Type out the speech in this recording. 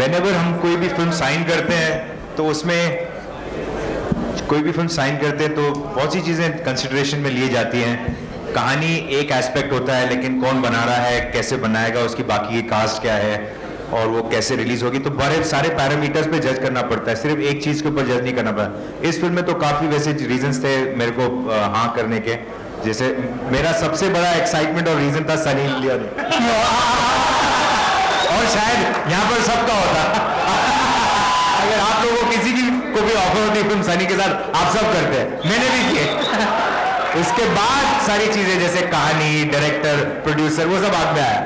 When हम कोई भी फ़िल्म साइन करते हैं तो उसमें कोई भी फ़िल्म साइन करते हैं तो बहुत सी चीज़ें कंसिडरेशन में लिए जाती हैं। कहानी एक एस्पेक्ट होता है, लेकिन कौन बना रहा है, कैसे बनाएगा, उसकी बाकी की कास्ट क्या है, और वो कैसे रिलीज़ होगी तो बड़े सारे पैरामीटर्स पे जज करना पड़ता है, सिर्फ़ एक चीज़ के ऊपर जज नहीं करना पड़ता। इस फ़िल्म में तो काफ़ी वैसे रीजंस थे मेरे को हाँ करने के। जैसे मेरा सबसे बड़ा एक्साइटमेंट और रीजन था सनी लियोन यहाँ पर सबका होता। अगर आप लोगों किसी की को भी ऑफ़र होती फ़िल्म सनी के साथ आप सब करते हैं। मैंने भी किए। उसके बाद सारी चीज़ें, जैसे कहानी डायरेक्टर प्रोड्यूसर वो सब आप में आया।